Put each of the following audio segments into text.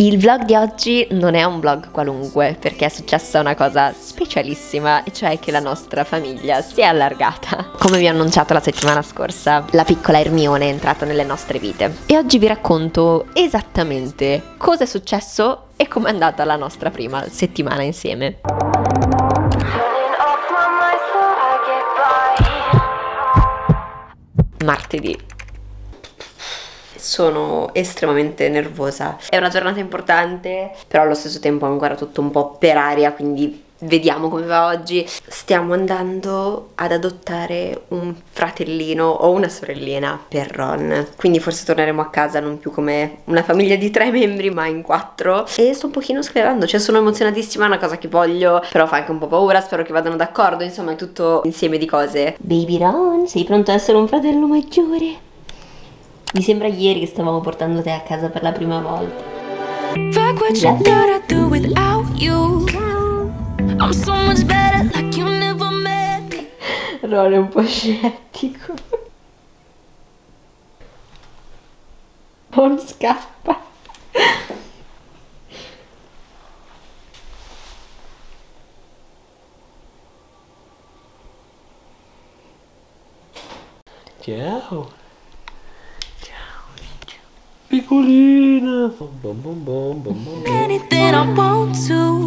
Il vlog di oggi non è un vlog qualunque perché è successa una cosa specialissima e cioè che la nostra famiglia si è allargata. Come vi ho annunciato la settimana scorsa, la piccola Ermione è entrata nelle nostre vite e oggi vi racconto esattamente cosa è successo e com'è andata la nostra prima settimana insieme. Martedì sono estremamente nervosa. È una giornata importante, però allo stesso tempo ancora tutto un po' per aria, quindi vediamo come va oggi. Stiamo andando ad adottare un fratellino o una sorellina per Ron, quindi forse torneremo a casa non più come una famiglia di tre membri, ma in quattro. E sto un pochino sclerando, cioè sono emozionatissima, è una cosa che voglio, però fa anche un po' paura, spero che vadano d'accordo, insomma è tutto insieme di cose. Baby Ron, sei pronto a essere un fratello maggiore? Mi sembra ieri che stavamo portando te a casa per la prima volta. Fuck what you thought I'd do without you. I'm so much better like you never met me. Ron è un po' scettico. Non scappa. Ciao. Piccolina. Bom, bom, bom, bom, bom. Anything I want to.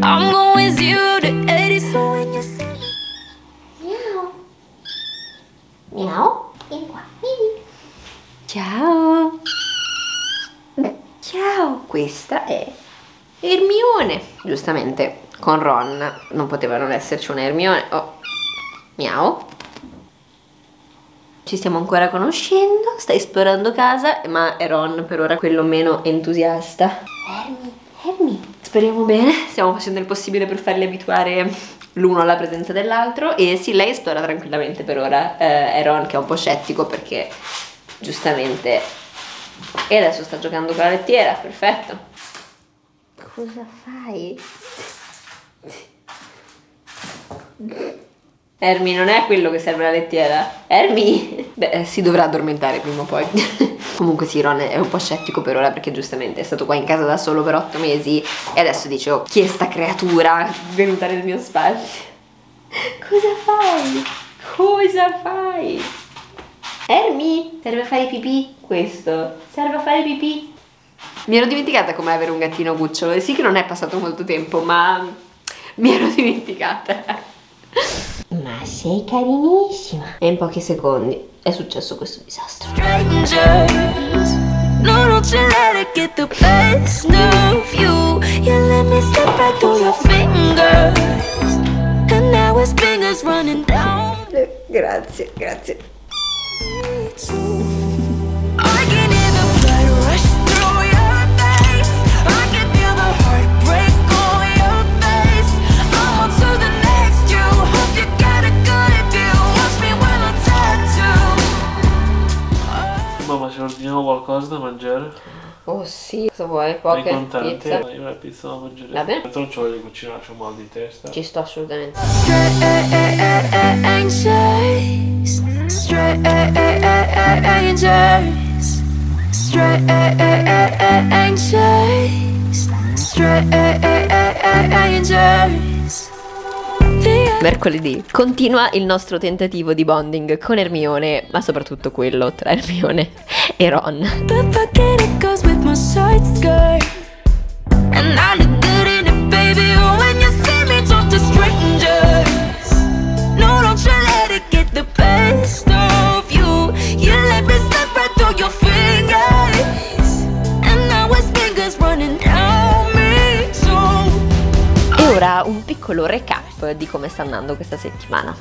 I'm going zero to 80 so when you say Miau. Miau. Vieni qua, vieni. Ciao. Ciao. Questa è Ermione. Giustamente con Ron non poteva non esserci un Ermione. Oh. Miau ci stiamo ancora conoscendo, stai esplorando casa, ma è Ron per ora quello meno entusiasta. Hermi, Hermi. Speriamo bene, stiamo facendo il possibile per farli abituare l'uno alla presenza dell'altro e sì, lei esplora tranquillamente per ora, eh, è Ron che è un po' scettico perché giustamente... E adesso sta giocando con la lettiera, perfetto. Cosa fai? Ermi non è quello che serve la lettiera. Ermi! Beh, eh, si dovrà addormentare prima o poi. Comunque sì, Ron è un po' scettico per ora perché giustamente è stato qua in casa da solo per otto mesi e adesso dice, oh, chi è sta creatura venuta nel mio spazio? Cosa fai? Cosa fai? Ermi, serve a fare pipì questo. Serve a fare pipì. Mi ero dimenticata com'è avere un gattino cucciolo sì che non è passato molto tempo, ma mi ero dimenticata. Ma sei carinissima. E in pochi secondi è successo questo disastro. Strangers, no, don't you let it get the best of you. You let me step right through your fingers. And now his fingers running down. Grazie, grazie. Ordiniamo qualcosa da mangiare? Oh sì, cosa vuoi? Poche Sei contente? pizza? Io la pizza la mangerei. Va bene. Non ci voglio cucinare, c'ho mal di testa. Ci sto assolutamente. Mercoledì continua il nostro tentativo di bonding con Ermione, ma soprattutto quello tra Ermione e Ron. Un piccolo recap di come sta andando questa settimana.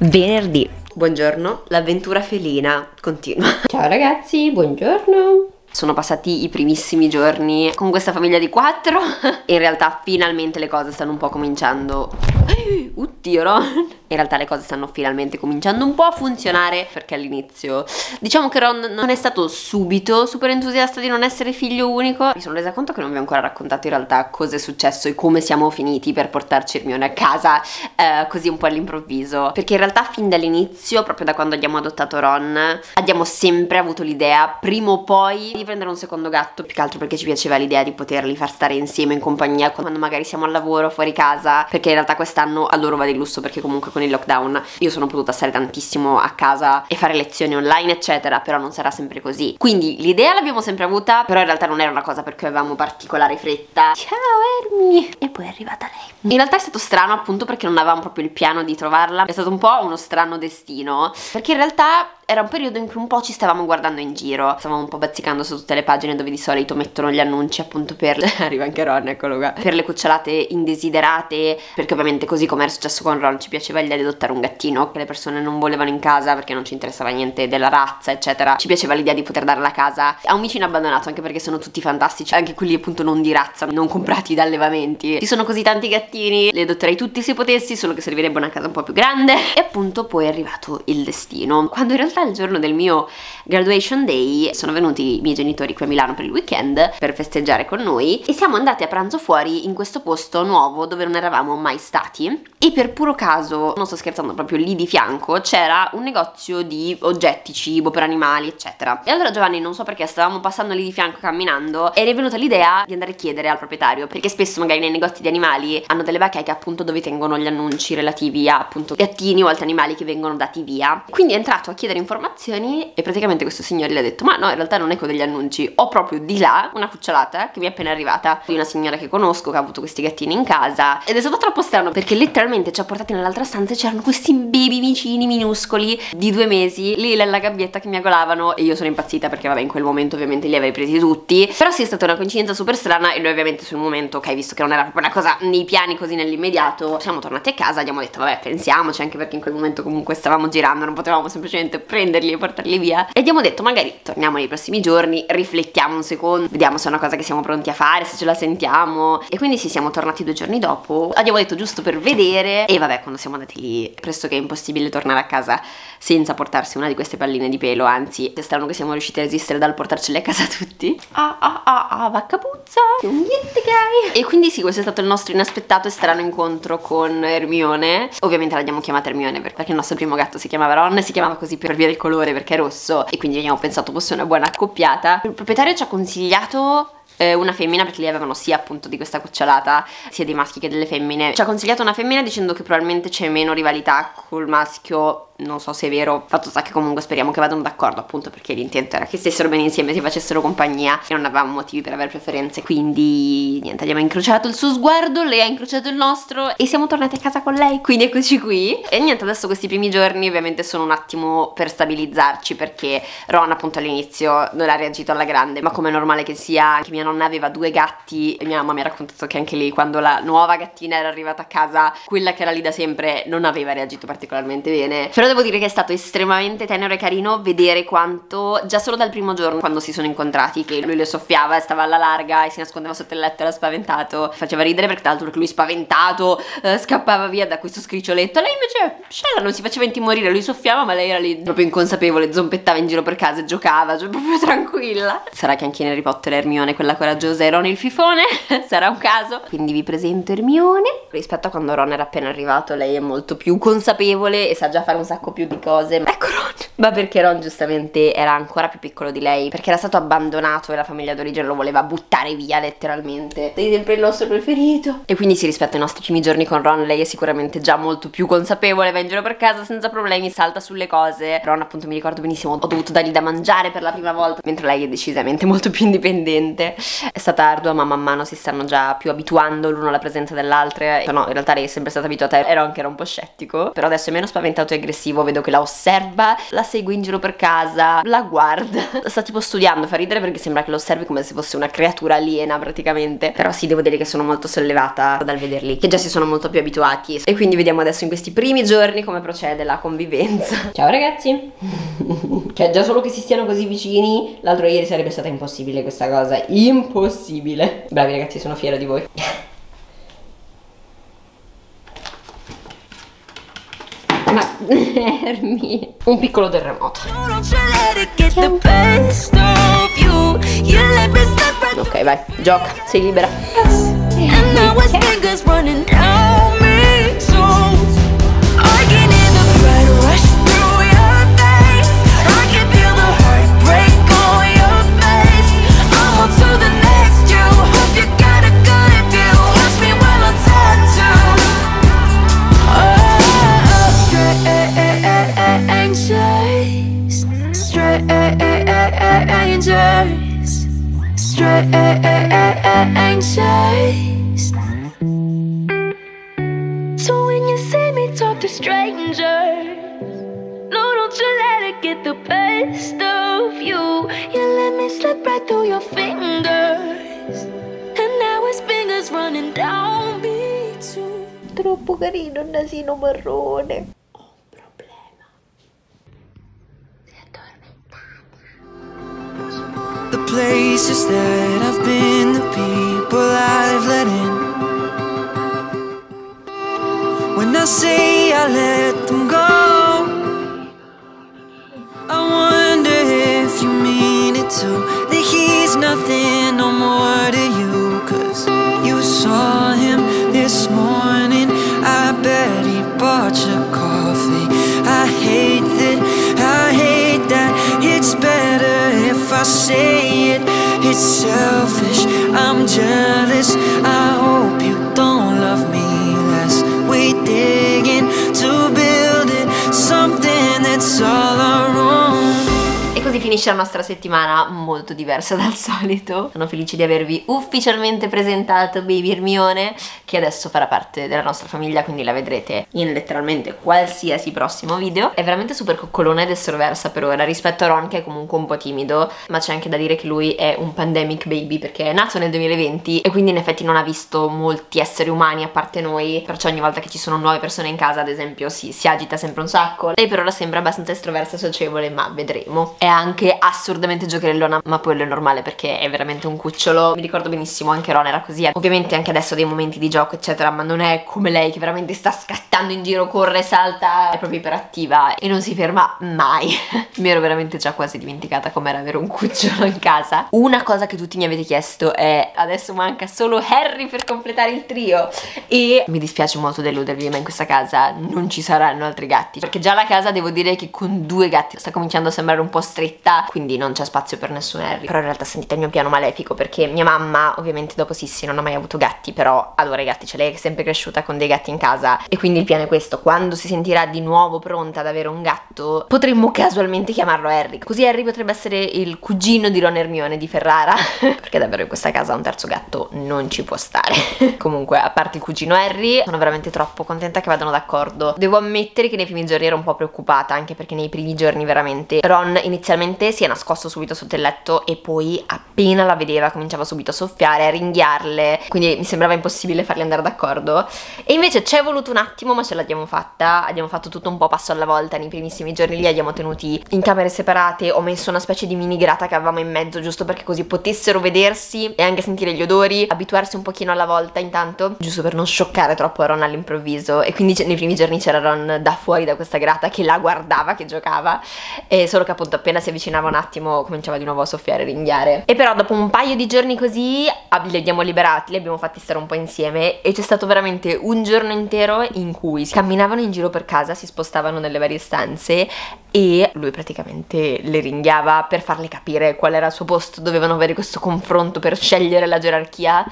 Venerdì. Buongiorno, l'avventura felina continua. Ciao ragazzi, buongiorno. Sono passati i primissimi giorni con questa famiglia di quattro. In realtà finalmente le cose stanno un po' cominciando. Oddio, Ron. In realtà le cose stanno finalmente cominciando un po' a funzionare perché all'inizio diciamo che Ron non è stato subito super entusiasta di non essere figlio unico. Mi sono resa conto che non vi ho ancora raccontato in realtà cosa è successo e come siamo finiti per portarci Hermione a casa eh, così un po' all'improvviso. Perché in realtà fin dall'inizio, proprio da quando abbiamo adottato Ron, abbiamo sempre avuto l'idea, prima o poi, di prendere un secondo gatto, più che altro perché ci piaceva l'idea di poterli far stare insieme in compagnia quando magari siamo al lavoro, fuori casa, perché in realtà quest'anno a loro va di lusso perché comunque con il lockdown io sono potuta stare tantissimo a casa e fare lezioni online eccetera, però non sarà sempre così. Quindi l'idea l'abbiamo sempre avuta, però in realtà non era una cosa per cui avevamo particolare fretta. Ciao Ermi! E poi è arrivata lei. In realtà è stato strano appunto perché non avevamo proprio il piano di trovarla, è stato un po' uno strano destino, perché in realtà era un periodo in cui un po' ci stavamo guardando in giro, stavamo un po' bazzicando su tutte le pagine dove di solito mettono gli annunci appunto per, arriva anche Ron, eccolo qua, per le cucciolate indesiderate, perché ovviamente così come era successo con Ron ci piaceva l'idea di adottare un gattino che le persone non volevano in casa perché non ci interessava niente della razza, eccetera. Ci piaceva l'idea di poter dare la casa a un vicino abbandonato, anche perché sono tutti fantastici, anche quelli appunto non di razza, non comprati da allevamenti. Ci sono così tanti gattini, li adotterei tutti se potessi, solo che servirebbe una casa un po' più grande. E appunto poi è arrivato il destino, quando in realtà realtà il giorno del mio graduation day sono venuti i miei genitori qui a Milano per il weekend per festeggiare con noi e siamo andati a pranzo fuori in questo posto nuovo dove non eravamo mai stati e per puro caso, non sto scherzando, proprio lì di fianco c'era un negozio di oggetti, cibo per animali eccetera. E allora Giovanni non so perché stavamo passando lì di fianco camminando e è venuta l'idea di andare a chiedere al proprietario perché spesso magari nei negozi di animali hanno delle bacheche appunto dove tengono gli annunci relativi a appunto gattini o altri animali che vengono dati via. Quindi è entrato a chiedere informazioni e praticamente questo signore le ha detto ma no in realtà non è con degli annunci ho proprio di là una cucciolata che mi è appena arrivata di una signora che conosco che ha avuto questi gattini in casa. Ed è stato troppo strano perché letteralmente ci ha portati nell'altra stanza e c'erano questi baby vicini minuscoli di due mesi lì nella gabbietta che mi agolavano e io sono impazzita perché vabbè in quel momento ovviamente li avrei presi tutti. Però sì è stata una coincidenza super strana e noi ovviamente sul momento ok visto che non era proprio una cosa nei piani così nell'immediato siamo tornati a casa abbiamo detto vabbè pensiamoci anche perché in quel momento comunque stavamo girando non potevamo semplicemente prenderli e portarli via. E abbiamo detto magari torniamo nei prossimi giorni riflettiamo un secondo vediamo se è una cosa che siamo pronti a fare se ce la sentiamo. E quindi sì siamo tornati due giorni dopo. Abbiamo detto giusto per vedere. E vabbè quando siamo andati lì pressoché è impossibile tornare a casa senza portarsi una di queste palline di pelo. Anzi è strano che siamo riusciti a resistere dal portarcele a casa tutti. Ah ah ah ah vacca puzza. Niente gai e quindi sì questo è stato il nostro inaspettato e strano incontro con Hermione ovviamente l'abbiamo chiamata Hermione perché il nostro primo gatto si chiamava Ron e si chiamava così per via del colore perché è rosso e quindi abbiamo pensato fosse una buona accoppiata. Il proprietario ci ha consigliato eh, una femmina perché lì avevano sia appunto di questa cucciolata sia dei maschi che delle femmine. Ci ha consigliato una femmina dicendo che probabilmente c'è meno rivalità col maschio non so se è vero, fatto sta che comunque speriamo che vadano d'accordo appunto perché l'intento era che stessero bene insieme, si facessero compagnia e non avevamo motivi per avere preferenze. Quindi niente abbiamo incrociato il suo sguardo, lei ha incrociato il nostro e siamo tornati a casa con lei. Quindi eccoci qui. E niente adesso questi primi giorni ovviamente sono un attimo per stabilizzarci perché Ron appunto all'inizio non ha reagito alla grande ma come è normale che sia anche mia nonna aveva due gatti e mia mamma mi ha raccontato che anche lei quando la nuova gattina era arrivata a casa quella che era lì da sempre non aveva reagito particolarmente bene. Però devo dire che è stato estremamente tenero e carino vedere quanto, già solo dal primo giorno quando si sono incontrati, che lui le soffiava e stava alla larga e si nascondeva sotto il letto, era spaventato, faceva ridere perché tra l'altro lui spaventato eh, scappava via da questo scriccioletto, lei invece, scella, non si faceva intimorire, lui soffiava ma lei era lì proprio inconsapevole, zompettava in giro per casa e giocava, cioè proprio tranquilla. Sarà che anche in Harry Potter Hermione, quella coraggiosa, e Ron il fifone, sarà un caso. Quindi vi presento Hermione. Rispetto a quando Ron era appena arrivato, lei è molto più consapevole e sa già fare un sacco sacco più di cose. Ecco Ron! Ma perché Ron giustamente era ancora più piccolo di lei, perché era stato abbandonato e la famiglia d'origine lo voleva buttare via letteralmente. Sei sempre il nostro preferito. E quindi si rispetto ai nostri primi giorni con Ron, lei è sicuramente già molto più consapevole, va in giro per casa senza problemi, salta sulle cose. Ron appunto mi ricordo benissimo, ho dovuto dargli da mangiare per la prima volta, mentre lei è decisamente molto più indipendente. È stata ardua, ma man mano si stanno già più abituando l'uno alla presenza dell'altra. No, in realtà lei è sempre stata abituata, ero anche era un po' scettico, però adesso è meno spaventato e aggressivo aggressivo, vedo che la osserva, la segue in giro per casa, la guarda. Sta tipo studiando, fa ridere perché sembra che lo osservi come se fosse una creatura aliena praticamente. Però sì, devo dire che sono molto sollevata dal vederli, che già si sono molto più abituati. E quindi vediamo adesso in questi primi giorni come procede la convivenza. Ciao ragazzi! cioè già solo che si stiano così vicini, l'altro ieri sarebbe stata impossibile questa cosa. Impossibile! Bravi ragazzi, sono fiera di voi. Hermi, un piccolo terremoto. Ok, vai, gioca, sei libera. Strangers. So when you see me talk to strangers, no, don't you let it get the best of you. You let me slip right through your fingers, and now his fingers running down me too. Troppo carino il nasino marrone. Places that I've been, the people I've let in. When I say I let them La nostra settimana molto diversa dal solito. Sono felice di avervi ufficialmente presentato Baby Hermione, che adesso farà parte della nostra famiglia, quindi la vedrete in letteralmente qualsiasi prossimo video. È veramente super coccolone ed estroversa per ora rispetto a Ron che è comunque un po' timido, ma c'è anche da dire che lui è un pandemic baby perché è nato nel 2020 e quindi in effetti non ha visto molti esseri umani a parte noi, perciò ogni volta che ci sono nuove persone in casa, ad esempio, si, si agita sempre un sacco. Lei per ora sembra abbastanza estroversa e socievole, ma vedremo. È anche assurdamente giocherellona, ma quello è normale perché è veramente un cucciolo. Mi ricordo benissimo, anche Ron era così. Ovviamente anche adesso dei momenti di gioco, eccetera, ma non è come lei che veramente sta scattando in giro, corre, salta, è proprio iperattiva e non si ferma mai. mi ero veramente già quasi dimenticata com'era avere un cucciolo in casa. Una cosa che tutti mi avete chiesto è adesso manca solo Harry per completare il trio e mi dispiace molto deludervi, ma in questa casa non ci saranno altri gatti, perché già la casa devo dire che con due gatti sta cominciando a sembrare un po' stretta quindi non c'è spazio per nessun Harry. Però in realtà sentite il mio piano malefico perché mia mamma, ovviamente dopo Sissi, non ha mai avuto gatti, però adora i gatti, cioè lei è sempre cresciuta con dei gatti in casa e quindi il piano è questo, quando si sentirà di nuovo pronta ad avere un gatto, potremmo casualmente chiamarlo Harry. Così Harry potrebbe essere il cugino di Ron Hermione di Ferrara, perché davvero in questa casa un terzo gatto non ci può stare. Comunque, a parte il cugino Harry, sono veramente troppo contenta che vadano d'accordo. Devo ammettere che nei primi giorni ero un po' preoccupata, anche perché nei primi giorni veramente Ron inizialmente si è nascosto subito sotto il letto e poi appena la vedeva cominciava subito a soffiare, a ringhiarle, quindi mi sembrava impossibile farli andare d'accordo. E invece ci è voluto un attimo, ma ce l'abbiamo fatta, abbiamo fatto tutto un po' passo alla volta, nei primissimi giorni li abbiamo tenuti in camere separate, ho messo una specie di mini grata che avevamo in mezzo giusto perché così potessero vedersi e anche sentire gli odori, abituarsi un pochino alla volta intanto, giusto per non scioccare troppo Ron all'improvviso e quindi nei primi giorni c'era Ron da fuori da questa grata che la guardava, che giocava, e solo che appunto appena si avvicinava un attimo cominciava di nuovo a soffiare e ringhiare. E però dopo un paio di giorni così li abbiamo liberati, li abbiamo fatti stare un po' insieme e c'è stato veramente un giorno intero in cui camminavano in giro per casa, si spostavano nelle varie stanze e lui praticamente le ringhiava per farle capire qual era il suo posto, dovevano avere questo confronto per scegliere la gerarchia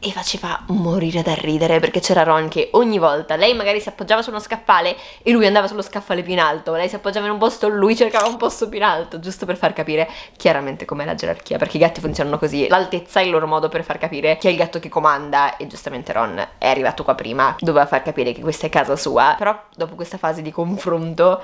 e faceva morire da ridere perché c'era Ron che ogni volta lei magari si appoggiava su uno scaffale e lui andava sullo scaffale più in alto, lei si appoggiava in un posto e lui cercava un posto più in alto, giusto per far capire chiaramente com'è la gerarchia, perché i gatti funzionano così, l'altezza è il loro modo per far capire chi è il gatto che comanda e giustamente Ron è arrivato qua prima, doveva far capire che questa è casa sua, però dopo questa fase di confronto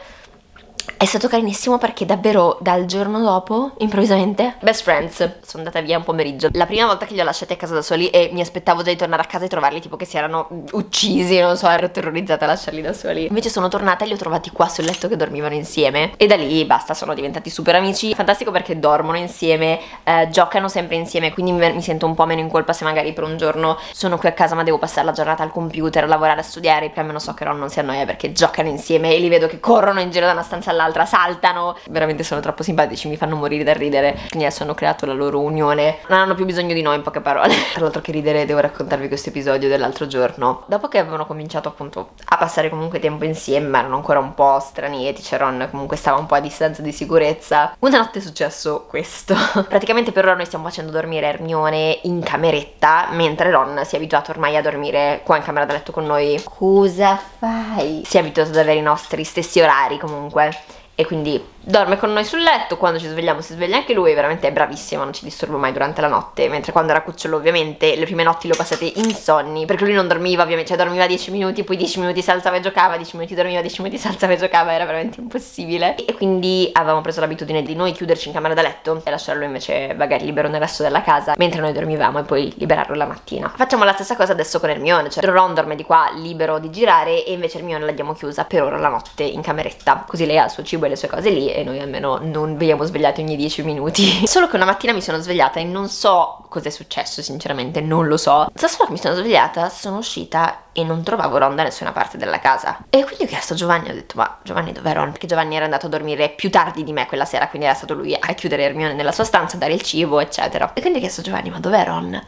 È stato carinissimo perché davvero dal giorno dopo, improvvisamente, best friends, sono andata via un pomeriggio. La prima volta che li ho lasciati a casa da soli e mi aspettavo già di tornare a casa e trovarli tipo che si erano uccisi, non so, ero terrorizzata a lasciarli da soli. Invece sono tornata e li ho trovati qua sul letto che dormivano insieme e da lì basta, sono diventati super amici. Fantastico perché dormono insieme, eh, giocano sempre insieme, quindi mi sento un po' meno in colpa se magari per un giorno sono qui a casa ma devo passare la giornata al computer, a lavorare, a studiare, più o meno so che Ron non si annoia perché giocano insieme e li vedo che corrono in giro da una stanza all'altra l'altra, saltano, veramente sono troppo simpatici, mi fanno morire da ridere, quindi adesso hanno creato la loro unione, non hanno più bisogno di noi in poche parole. Tra l'altro che ridere devo raccontarvi questo episodio dell'altro giorno. Dopo che avevano cominciato appunto a passare comunque tempo insieme, erano ancora un po' stranieti, cioè Ron comunque stava un po' a distanza di sicurezza, una notte è successo questo. Praticamente per ora noi stiamo facendo dormire Hermione in cameretta, mentre Ron si è abituato ormai a dormire qua in camera da letto con noi. Cosa fai? Si è abituato ad avere i nostri stessi orari comunque e quindi dorme con noi sul letto, quando ci svegliamo si sveglia anche lui, veramente è bravissimo, non ci disturba mai durante la notte, mentre quando era cucciolo ovviamente le prime notti le ho passate insonni, perché lui non dormiva ovviamente, cioè dormiva 10 minuti, poi 10 minuti si alzava e giocava, 10 minuti dormiva, 10 minuti si alzava e giocava, era veramente impossibile. E quindi avevamo preso l'abitudine di noi chiuderci in camera da letto e lasciarlo invece vagare libero nel resto della casa, mentre noi dormivamo e poi liberarlo la mattina. Facciamo la stessa cosa adesso con Hermione, cioè Ron dorme di qua libero di girare e invece Hermione l'abbiamo chiusa per ora la notte in cameretta, così lei ha il suo cibo e le sue cose lì e noi almeno non veniamo svegliati ogni 10 minuti. Solo che una mattina mi sono svegliata e non so cos'è successo, sinceramente, non lo so. So solo che mi sono svegliata, sono uscita e non trovavo Ron da nessuna parte della casa. E quindi ho chiesto a Giovanni, ho detto, ma Giovanni dov'è Ron? Perché Giovanni era andato a dormire più tardi di me quella sera, quindi era stato lui a chiudere Hermione nella sua stanza, a dare il cibo, eccetera. E quindi ho chiesto a Giovanni, ma dov'è Ron?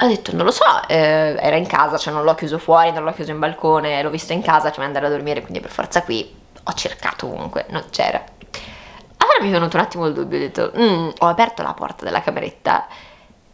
Ho detto, non lo so, eh, era in casa, cioè non l'ho chiuso fuori, non l'ho chiuso in balcone, l'ho visto in casa, cioè andare a dormire, quindi per forza qui ho cercato comunque, non c'era. Allora mi è venuto un attimo il dubbio, ho detto, mm, ho aperto la porta della cameretta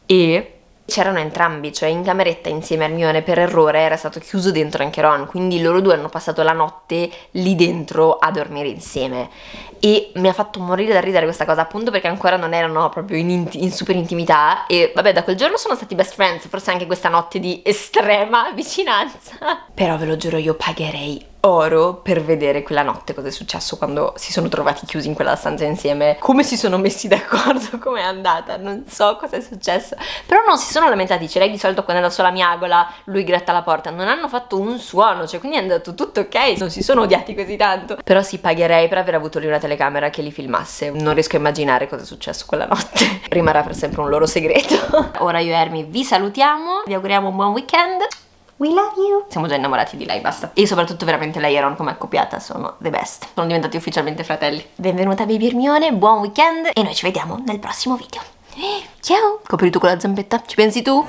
e c'erano entrambi, cioè in cameretta insieme a Hermione per errore era stato chiuso dentro anche Ron, quindi loro due hanno passato la notte lì dentro a dormire insieme e mi ha fatto morire da ridere questa cosa appunto perché ancora non erano proprio in, in, in super intimità e vabbè da quel giorno sono stati best friends, forse anche questa notte di estrema vicinanza, però ve lo giuro io pagherei oro per vedere quella notte cosa è successo quando si sono trovati chiusi in quella stanza insieme. Come si sono messi d'accordo, come è andata, non so cosa è successo. Però non si sono lamentati, cioè lei di solito quando è da sola miagola, lui gratta la porta, non hanno fatto un suono, cioè quindi è andato tutto ok, non si sono odiati così tanto. Però si pagherei per aver avuto lì una telecamera che li filmasse. Non riesco a immaginare cosa è successo quella notte. Rimarrà per sempre un loro segreto. Ora io e Ermi vi salutiamo, vi auguriamo un buon weekend. We love you. Siamo già innamorati di lei, basta. E soprattutto veramente lei e Ron come accoppiata sono the best. Sono diventati ufficialmente fratelli. Benvenuta Baby Hermione, buon weekend e noi ci vediamo nel prossimo video. Ciao! Coprito con la zampetta, ci pensi tu?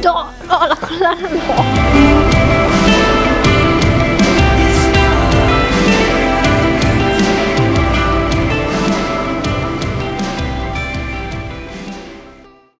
Ciao! Oh, la collana no!